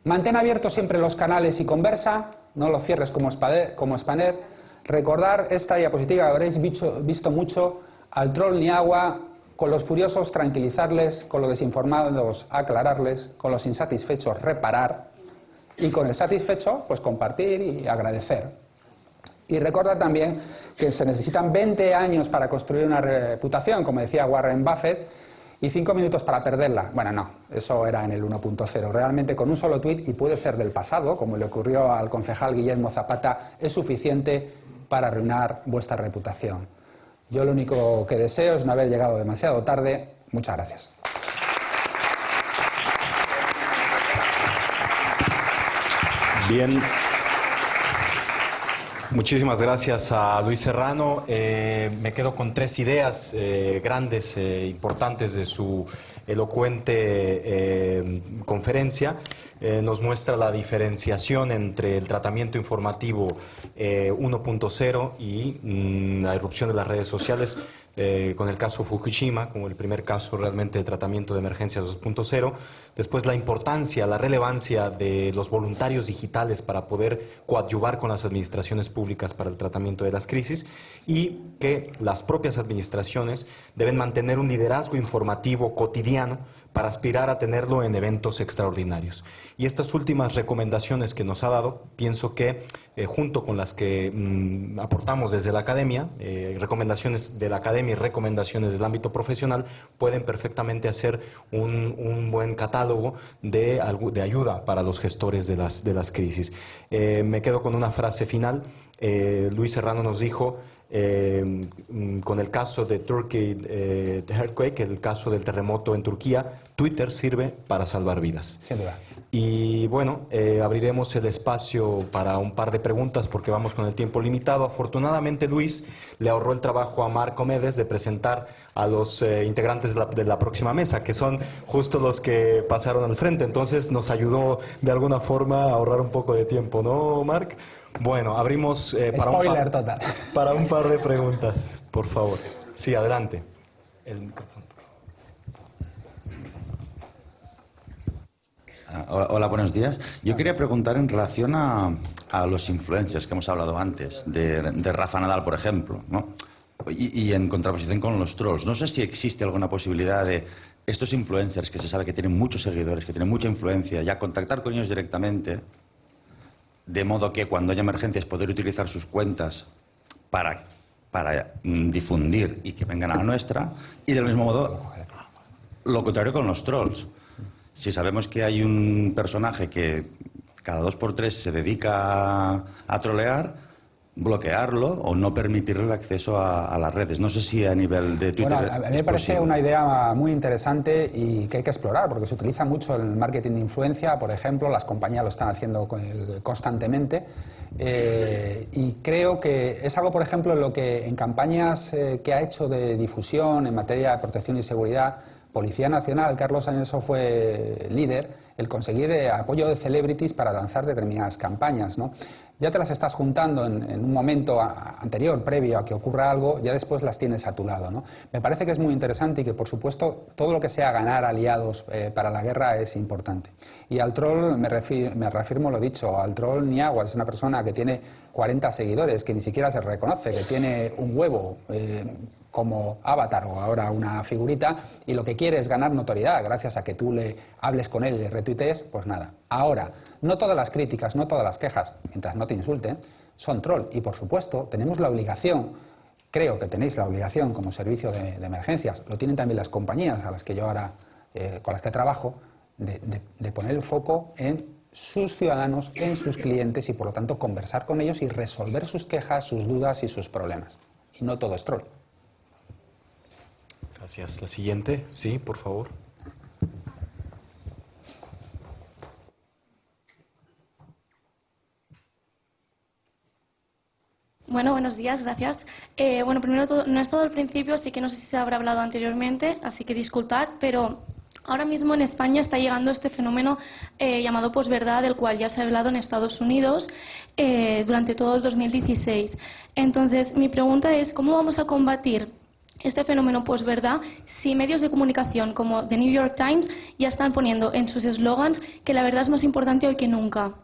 Mantén abiertos siempre los canales y conversa, no lo cierres como, como Spanner. Recordar esta diapositiva, habréis visto, visto mucho al troll ni agua, con los furiosos tranquilizarles, con los desinformados aclararles, con los insatisfechos reparar y con el satisfecho pues compartir y agradecer. Y recuerda también que se necesitan 20 años para construir una reputación, como decía Warren Buffett, y cinco minutos para perderla. Bueno, no, eso era en el 1.0. Realmente con un solo tuit, y puede ser del pasado, como le ocurrió al concejal Guillermo Zapata, es suficiente para arruinar vuestra reputación. Yo lo único que deseo es no haber llegado demasiado tarde. Muchas gracias. Bien, Muchísimas gracias a Luis Serrano. Eh, me quedo con tres ideas eh, grandes, e importantes de su elocuente conferencia. nos muestra la diferenciación entre el tratamiento informativo 1.0 y mm, la irrupción de las redes sociales eh, con el caso Fukushima, como el primer caso realmente de tratamiento de emergencias 2.0. Después la importancia, la relevancia de los voluntarios digitales para poder coadyuvar con las administraciones públicas para el tratamiento de las crisis y que las propias administraciones deben mantener un liderazgo informativo cotidiano para aspirar a tenerlo en eventos extraordinarios. Y estas últimas recomendaciones que nos ha dado, pienso que eh, junto con las que mm, aportamos desde la academia, eh, recomendaciones de la academia y recomendaciones del ámbito profesional, pueden perfectamente hacer un, buen catálogo de, de, ayuda para los gestores de las, de las crisis. Eh, me quedo con una frase final. Luis Serrano nos dijo, eh, con el caso de Turkey eh, Earthquake, el caso del terremoto en Turquía, Twitter sirve para salvar vidas. Y bueno, eh, abriremos el espacio para un par de preguntas porque vamos con el tiempo limitado. Afortunadamente, Luis le ahorró el trabajo a Marco Medes de presentar a los eh, integrantes de la, de la, próxima mesa, que son justo los que pasaron al frente. Entonces nos ayudó de alguna forma a ahorrar un poco de tiempo, ¿no, Marc? Bueno, abrimos eh, para, un par, total. para un par de preguntas, por favor. Sí, adelante. El micrófono. Ah, hola, buenos días. Yo quería preguntar en relación a, a los influencers que hemos hablado antes, de, de, Rafa Nadal, por ejemplo. ¿no? y, en contraposición con los trolls. No sé si existe alguna posibilidad de estos influencers que se sabe que tienen muchos seguidores, que tienen mucha influencia, ya contactar con ellos directamente, de modo que cuando haya emergencias poder utilizar sus cuentas para, para mm, difundir y que vengan a la nuestra, y del mismo modo lo contrario con los trolls. Si sabemos que hay un personaje que cada dos por tres se dedica a trolear, bloquearlo o no permitirle el acceso a, las redes. No sé si a nivel de Twitter. Bueno, a mí me parece una idea muy interesante y que hay que explorar, porque se utiliza mucho en el marketing de influencia, por ejemplo, las compañías lo están haciendo constantemente. Eh, y creo que es algo, por ejemplo, en lo que en campañas eh, que ha hecho de difusión en materia de protección y seguridad, Policía Nacional, Carlos Añeso fue líder, el conseguir eh, apoyo de celebrities para lanzar determinadas campañas. ¿no? Ya te las estás juntando en, un momento anterior, previo a que ocurra algo, ya después las tienes a tu lado. ¿no? Me parece que es muy interesante y que, por supuesto, todo lo que sea ganar aliados eh, para la guerra es importante. Y al troll, me, me reafirmo lo dicho, al troll ni agua, es una persona que tiene 40 seguidores, que ni siquiera se reconoce, que tiene un huevo. Eh, como avatar o ahora una figurita y lo que quiere es ganar notoriedad gracias a que tú le hables con él y le retuitees, pues nada. Ahora, no todas las críticas, no todas las quejas, mientras no te insulten, son troll. Y por supuesto, tenemos la obligación, creo que tenéis la obligación como servicio de, emergencias, lo tienen también las compañías a las que yo ahora, eh, con las que trabajo, de poner el foco en sus ciudadanos, en sus clientes y por lo tanto conversar con ellos y resolver sus quejas, sus dudas y sus problemas. Y no todo es troll. Gracias. La siguiente, sí, por favor. Bueno, buenos días, gracias. Eh, bueno, primero no he estado al principio, así que no sé si se habrá hablado anteriormente, así que disculpad, pero ahora mismo en España está llegando este fenómeno eh, llamado posverdad, del cual ya se ha hablado en Estados Unidos eh, durante todo el 2016. Entonces, mi pregunta es, ¿cómo vamos a combatir este fenómeno posverdad si medios de comunicación como The New York Times ya están poniendo en sus eslogans que la verdad es más importante hoy que nunca.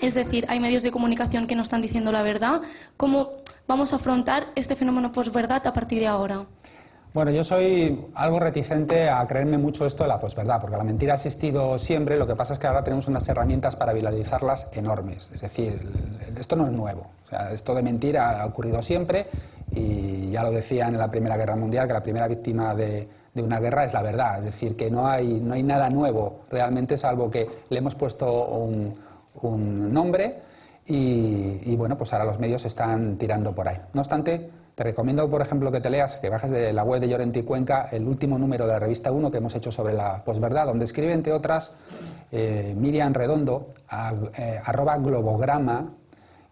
Es decir, hay medios de comunicación que no están diciendo la verdad. ¿Cómo vamos a afrontar este fenómeno posverdad a partir de ahora? Bueno, yo soy algo reticente a creerme mucho esto de la posverdad, porque la mentira ha existido siempre, lo que pasa es que ahora tenemos unas herramientas para viralizarlas enormes. Es decir, esto no es nuevo. Esto de mentir ha ocurrido siempre y ya lo decían en la Primera Guerra Mundial, que la primera víctima de, una guerra es la verdad. Es decir, que no hay, no hay nada nuevo realmente, salvo que le hemos puesto un, nombre y, y bueno, pues ahora los medios están tirando por ahí. No obstante, te recomiendo, por ejemplo, que te leas, que bajes de la web de Llorente Cuenca el último número de la revista 1 que hemos hecho sobre la posverdad, donde escribe, entre otras, eh, Miriam Redondo, eh, arroba globograma,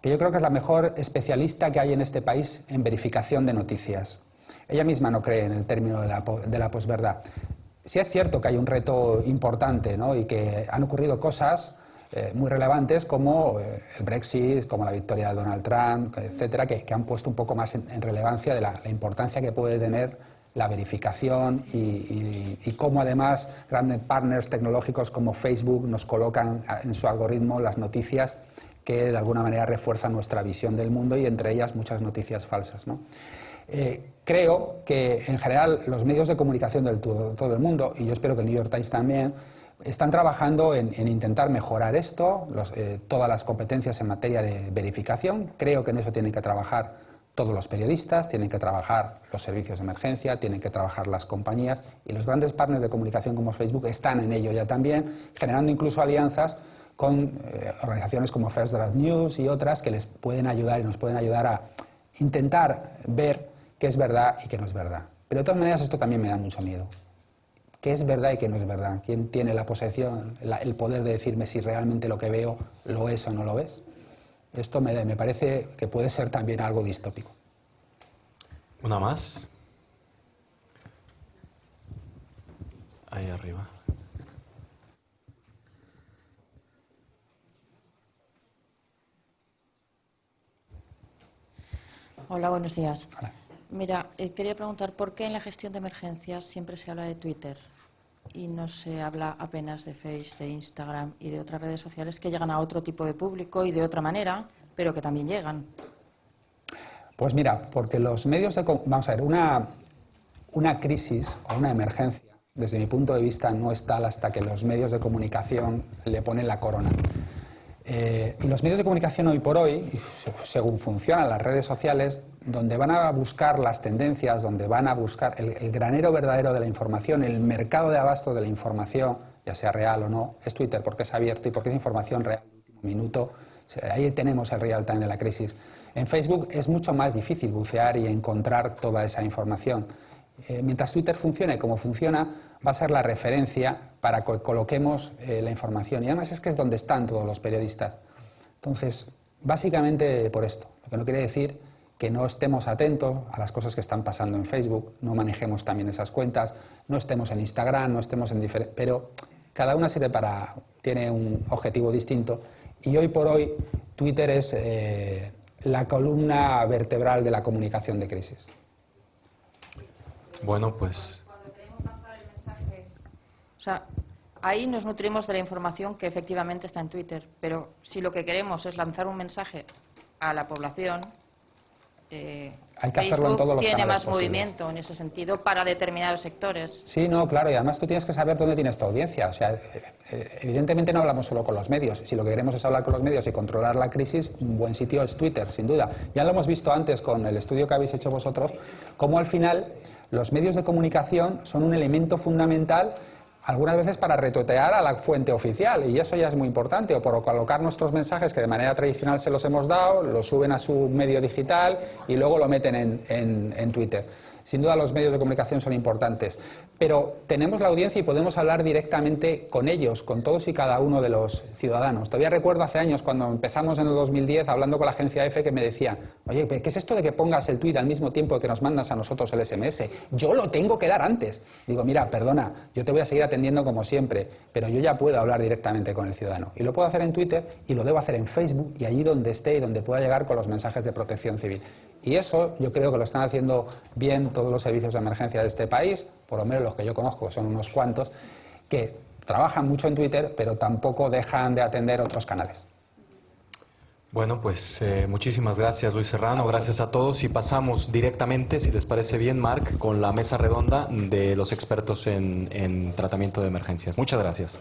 que yo creo que es la mejor especialista que hay en este país en verificación de noticias. Ella misma no cree en el término de la, de la posverdad. Sí es cierto que hay un reto importante ¿no? y que han ocurrido cosas eh, muy relevantes como eh, el Brexit, como la victoria de Donald Trump, etcétera, que, han puesto un poco más en, relevancia de la, importancia que puede tener la verificación y, cómo además grandes partners tecnológicos como Facebook nos colocan en su algoritmo las noticias que de alguna manera refuerzan nuestra visión del mundo y entre ellas muchas noticias falsas. Eh, creo que en general los medios de comunicación del todo, todo el mundo, y yo espero que el New York Times también, están trabajando en, intentar mejorar esto, eh, todas las competencias en materia de verificación. Creo que en eso tienen que trabajar todos los periodistas, tienen que trabajar los servicios de emergencia, tienen que trabajar las compañías y los grandes partners de comunicación como Facebook están en ello ya también, generando incluso alianzas con eh, organizaciones como First Draft News y otras que les pueden ayudar y nos pueden ayudar a intentar ver qué es verdad y qué no es verdad. Pero de todas maneras esto también me da mucho miedo qué es verdad y qué no es verdad. ¿Quién tiene la posesión, el poder de decirme si realmente lo que veo lo es o no lo es? Esto me, me parece que puede ser también algo distópico. Una más. Ahí arriba. Hola, buenos días. Mira, eh, quería preguntar por qué en la gestión de emergencias siempre se habla de Twitter y no se habla apenas de Face, de Instagram y de otras redes sociales que llegan a otro tipo de público y de otra manera, pero que también llegan. Pues mira, porque los medios de... Vamos a ver, una, una crisis o una emergencia, desde mi punto de vista, no es tal hasta que los medios de comunicación le ponen la corona. Eh, y los medios de comunicación hoy por hoy, según funcionan las redes sociales, donde van a buscar las tendencias, donde van a buscar el, granero verdadero de la información, el mercado de abasto de la información, ya sea real o no, es Twitter porque es abierto y porque es información real último minuto. ahí tenemos el real time de la crisis. En Facebook es mucho más difícil bucear y encontrar toda esa información. Eh, mientras Twitter funcione como funciona, va a ser la referencia para que coloquemos eh, la información. Y además es que es donde están todos los periodistas. Entonces, básicamente por esto. Lo que no quiere decir que no estemos atentos a las cosas que están pasando en Facebook, no manejemos también esas cuentas, no estemos en Instagram, no estemos en diferentes... Pero cada una sirve para... tiene un objetivo distinto. Y hoy por hoy Twitter es eh, la columna vertebral de la comunicación de crisis. Bueno, pues sea, ahí nos nutrimos de la información que efectivamente está en Twitter, pero si lo que queremos es lanzar un mensaje a la población, eh, Hay que hacerlo en todos los tiene más movimiento en ese sentido para determinados sectores. Sí, no, claro, y además tú tienes que saber dónde tienes tu audiencia. O sea, eh, evidentemente no hablamos solo con los medios. Si lo que queremos es hablar con los medios y controlar la crisis, un buen sitio es Twitter, sin duda. Ya lo hemos visto antes con el estudio que habéis hecho vosotros, cómo al final los medios de comunicación son un elemento fundamental algunas veces para retotear a la fuente oficial, y eso ya es muy importante, o por colocar nuestros mensajes que de manera tradicional se los hemos dado, los suben a su medio digital y luego lo meten en, en, en Twitter. Sin duda los medios de comunicación son importantes, pero tenemos la audiencia y podemos hablar directamente con ellos, con todos y cada uno de los ciudadanos. Todavía recuerdo hace años cuando empezamos en el 2010 hablando con la agencia EFE que me decían, oye, ¿qué es esto de que pongas el tuit al mismo tiempo que nos mandas a nosotros el SMS? Yo lo tengo que dar antes. Digo, mira, perdona, yo te voy a seguir atendiendo como siempre, pero yo ya puedo hablar directamente con el ciudadano. Y lo puedo hacer en Twitter y lo debo hacer en Facebook y allí donde esté y donde pueda llegar con los mensajes de protección civil. Y eso yo creo que lo están haciendo bien todos los servicios de emergencia de este país, por lo menos los que yo conozco, son unos cuantos, que trabajan mucho en Twitter, pero tampoco dejan de atender otros canales. Bueno, pues eh, muchísimas gracias Luis Serrano, gracias a todos y pasamos directamente, si les parece bien, Marc, con la mesa redonda de los expertos en, en tratamiento de emergencias. Muchas gracias.